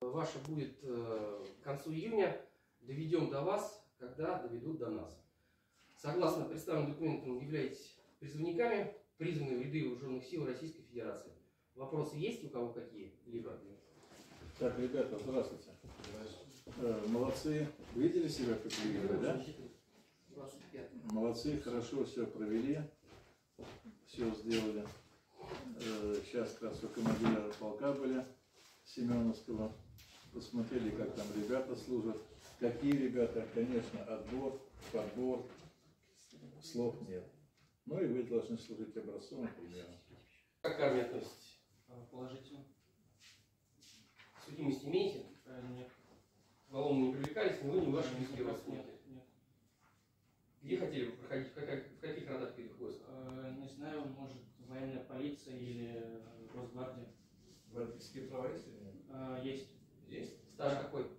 Ваша будет э, к концу июня. Доведем до вас, когда доведут до нас. Согласно представленным документам, являетесь призывниками, призваны в ряды вооруженных сил Российской Федерации. Вопросы есть у кого какие? Либо Так, ребята, здравствуйте. Э, Молодцы. Видели себя как приехали, да? 25. Молодцы, хорошо все провели, все сделали. Э, Сейчас как раз у командира полка были Семеновского. Посмотрели, как там ребята служат. Какие ребята, конечно, отбор, подбор, слов нет. Ну и вы должны служить образцом, примером. Как к армии относитесь? Положительно. Судимость имеете? Нет. Уголовно не привлекались, ни вы, ни ваши близкие Нет, родственники. нет, нет. Где хотели бы проходить? В каких, в каких родах передовых войск? Э, Не знаю, может, военная полиция или Росгвардия. Водительские права есть или нет? Э, Есть. Стаж какой?